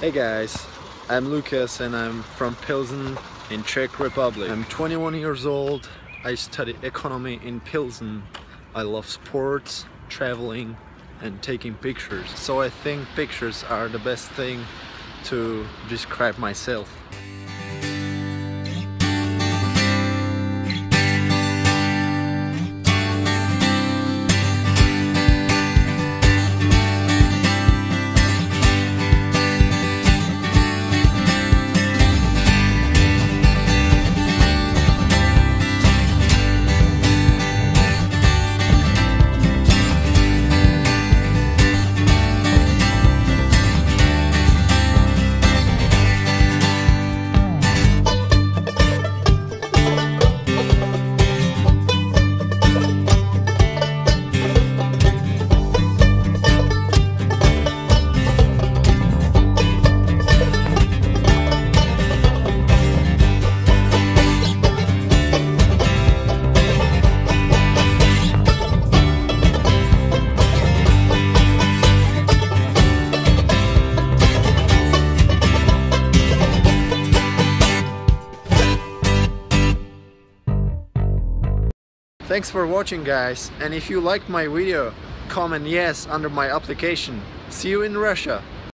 Hey guys, I'm Lukas and I'm from Pilsen in Czech Republic. I'm 21 years old. I study economy in Pilsen. I love sports, traveling and taking pictures. So I think pictures are the best thing to describe myself. Thanks for watching guys and if you liked my video comment yes under my application. See you in Russia!